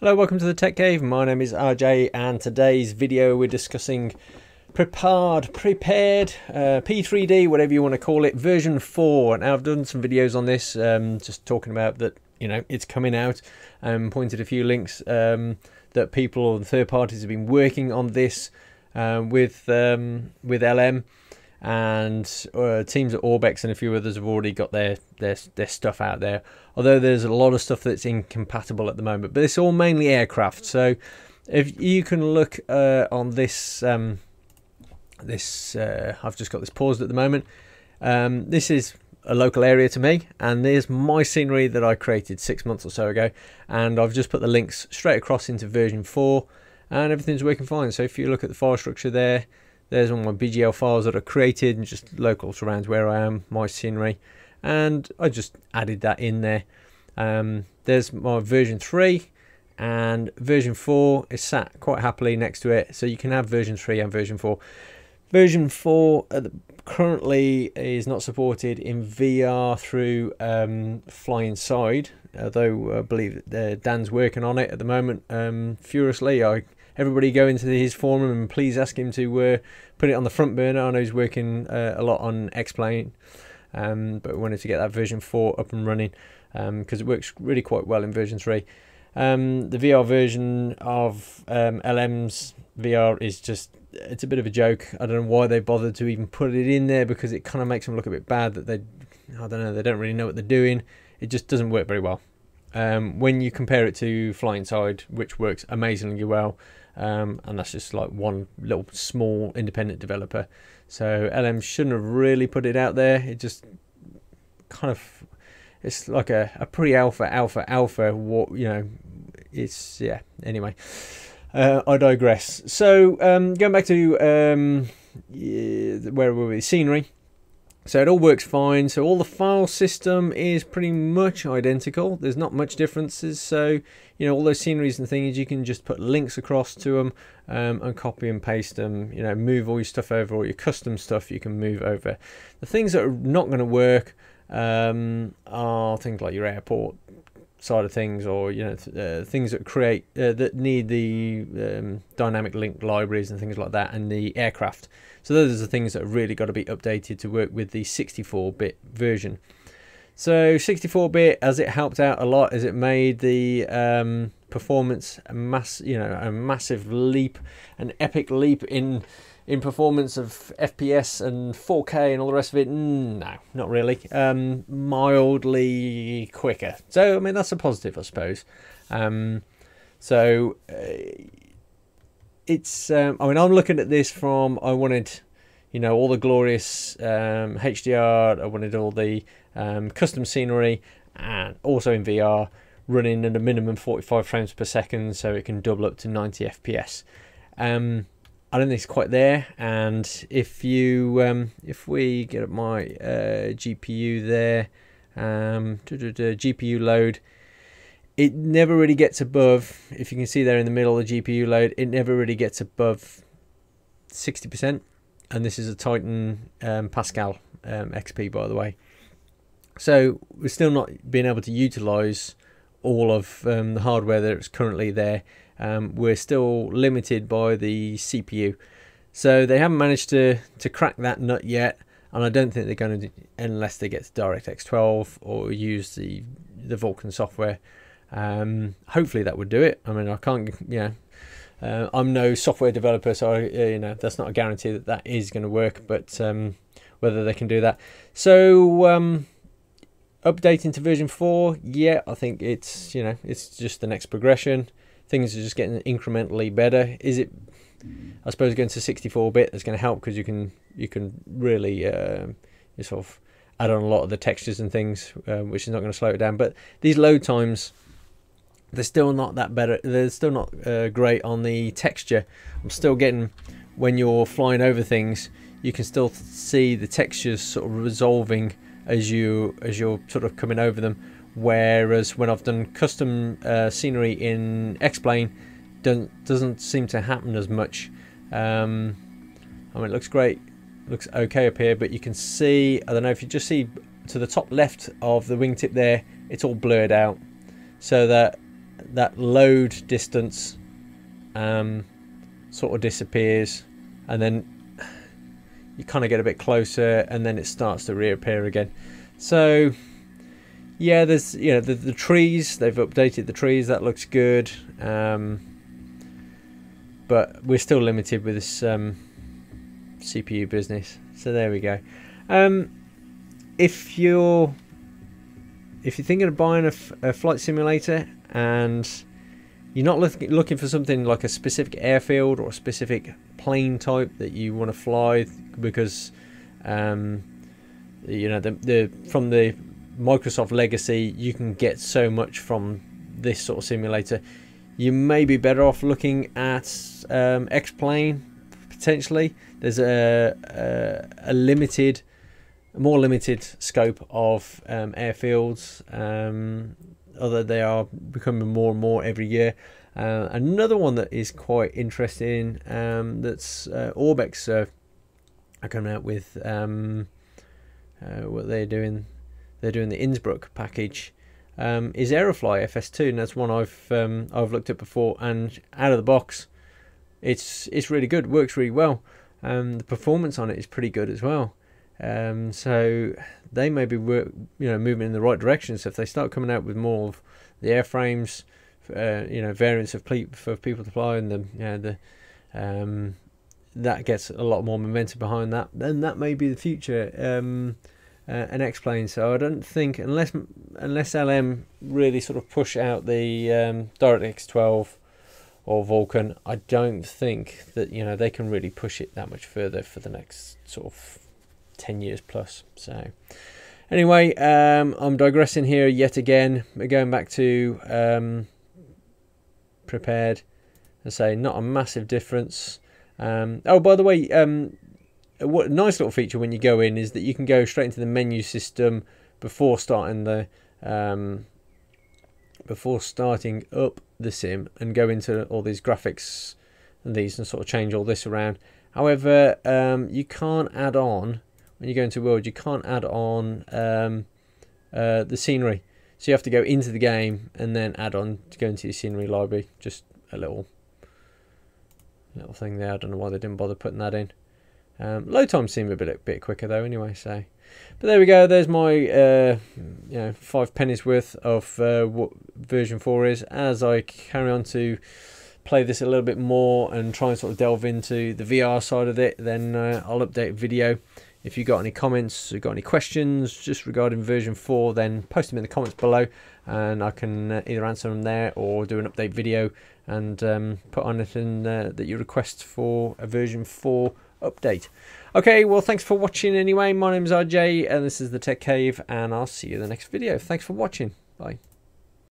Hello, welcome to the Tech Cave. My name is RJ, and today's video we're discussing Prepar3D, Prepar3D uh, P3D, whatever you want to call it, version 4. Now, I've done some videos on this, um, just talking about that, you know, it's coming out, and um, pointed a few links um, that people or third parties have been working on this uh, with um, with LM and uh, teams at Orbx and a few others have already got their, their their stuff out there. Although there's a lot of stuff that's incompatible at the moment, but it's all mainly aircraft. So if you can look uh, on this um, this, uh, I've just got this paused at the moment. Um, this is a local area to me, and there's my scenery that I created six months or so ago, and I've just put the links straight across into version four, and everything's working fine. So if you look at the file structure there there's all my BGL files that are created and just local surrounds where I am, my scenery. And I just added that in there. Um, there's my version 3 and version 4 is sat quite happily next to it. So you can have version 3 and version 4. Version 4 uh, currently is not supported in VR through um, FlyInside, although I believe uh, Dan's working on it at the moment um, furiously. I everybody go into his forum and please ask him to uh, put it on the front burner. I know he's working uh, a lot on X-Plane, um, but we wanted to get that version 4 up and running because um, it works really quite well in version 3. Um, the VR version of um, LM's VR is just it's a bit of a joke. I don't know why they bothered to even put it in there because it kind of makes them look a bit bad that they I don't know they don't really know what they're doing. It just doesn't work very well. Um, when you compare it to FlyInside, which works amazingly well, um, and that's just like one little small independent developer. So LM shouldn't have really put it out there. It just kind of it's like a, a pre-alpha alpha alpha what you know it's yeah anyway uh, i digress so um, going back to um, yeah, where were we scenery so it all works fine. So all the file system is pretty much identical. There's not much differences. So, you know, all those sceneries and things, you can just put links across to them um, and copy and paste them. You know, move all your stuff over, all your custom stuff you can move over. The things that are not going to work um, are things like your airport side of things or you know uh, things that create uh, that need the um, dynamic link libraries and things like that and the aircraft so those are the things that have really got to be updated to work with the 64-bit version. So 64-bit, as it helped out a lot, as it made the um, performance a mass, you know, a massive leap, an epic leap in in performance of FPS and 4K and all the rest of it. No, not really. Um, mildly quicker. So I mean that's a positive, I suppose. Um, so. Uh, it's um, I mean I'm looking at this from I wanted you know all the glorious um, HDR I wanted all the um, custom scenery and also in VR running at a minimum 45 frames per second so it can double up to 90 FPS um, I don't think it's quite there and if you um, if we get up my uh, GPU there um, GPU load it never really gets above, if you can see there in the middle of the GPU load, it never really gets above 60%. And this is a Titan um, Pascal um, XP, by the way. So we're still not being able to utilize all of um, the hardware that's currently there. Um, we're still limited by the CPU. So they haven't managed to, to crack that nut yet. And I don't think they're going to, unless they get to DirectX 12 or use the, the Vulkan software um, hopefully that would do it. I mean, I can't, yeah. Uh, I'm no software developer, so I, you know that's not a guarantee that that is going to work. But um, whether they can do that, so um, updating to version four, yeah, I think it's you know it's just the next progression. Things are just getting incrementally better. Is it? I suppose going to 64 bit is going to help because you can you can really uh, sort of add on a lot of the textures and things, uh, which is not going to slow it down. But these load times they're still not that better. They're still not uh, great on the texture. I'm still getting when you're flying over things, you can still see the textures sort of resolving as you as you're sort of coming over them. Whereas when I've done custom uh, scenery in X-Plane, doesn't doesn't seem to happen as much. Um, I mean, it looks great, looks okay up here, but you can see. I don't know if you just see to the top left of the wingtip there, it's all blurred out, so that that load distance um, sort of disappears and then you kind of get a bit closer and then it starts to reappear again so yeah there's you know the, the trees they've updated the trees that looks good um, but we're still limited with this um, CPU business so there we go. Um, if you're if you're thinking of buying a, a flight simulator and you're not look, looking for something like a specific airfield or a specific plane type that you want to fly because um, you know the, the from the Microsoft legacy you can get so much from this sort of simulator you may be better off looking at um, X-Plane potentially there's a, a, a limited more limited scope of um, airfields, um, although they are becoming more and more every year. Uh, another one that is quite interesting um, that's uh, Orbx uh, are coming out with um, uh, what they're doing. They're doing the Innsbruck package. Um, is Aerofly FS2, and that's one I've um, I've looked at before. And out of the box, it's it's really good. Works really well. Um, the performance on it is pretty good as well. Um, so they may be work, you know moving in the right direction. So if they start coming out with more of the airframes, uh, you know variants of ple- for people to fly, and the you know, the um, that gets a lot more momentum behind that, then that may be the future. Um, uh, an X-plane. So I don't think unless unless LM really sort of push out the um, DirectX 12 or Vulkan, I don't think that you know they can really push it that much further for the next sort of 10 years plus. So, anyway, um, I'm digressing here yet again. We're going back to um, Prepar3D. I say not a massive difference. Um, oh, by the way, um, what nice little feature when you go in is that you can go straight into the menu system before starting the um, before starting up the sim and go into all these graphics and these and sort of change all this around. However, um, you can't add on when you go into world, you can't add on um, uh, the scenery. So you have to go into the game and then add on to go into your scenery library. Just a little little thing there. I don't know why they didn't bother putting that in. Um, load time seemed a bit bit quicker though. Anyway, so but there we go. There's my uh, you know five pennies worth of uh, what version four is. As I carry on to play this a little bit more and try and sort of delve into the VR side of it, then uh, I'll update video. If you've got any comments, or got any questions just regarding version 4, then post them in the comments below and I can uh, either answer them there or do an update video and um, put on anything uh, that you request for a version 4 update. Okay, well, thanks for watching anyway. My name is RJ and this is the Tech Cave, and I'll see you in the next video. Thanks for watching. Bye.